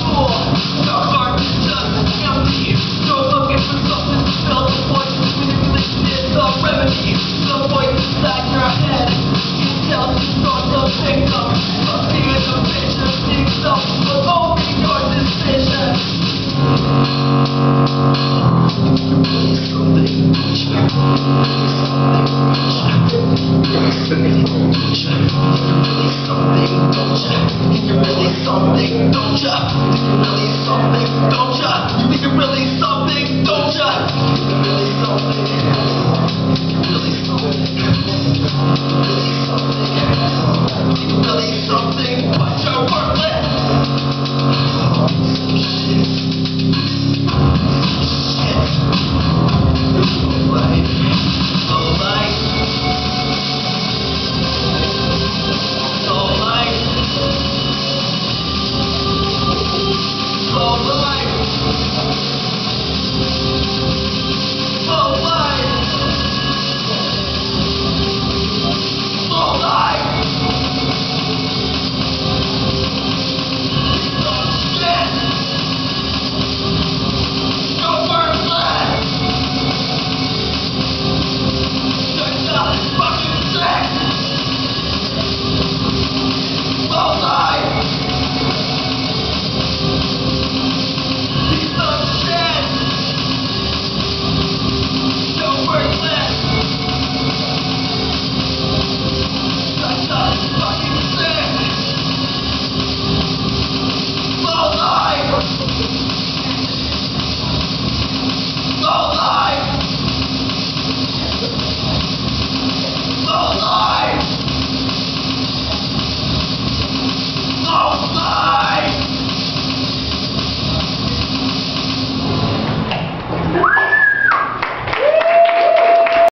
Four, no, Don't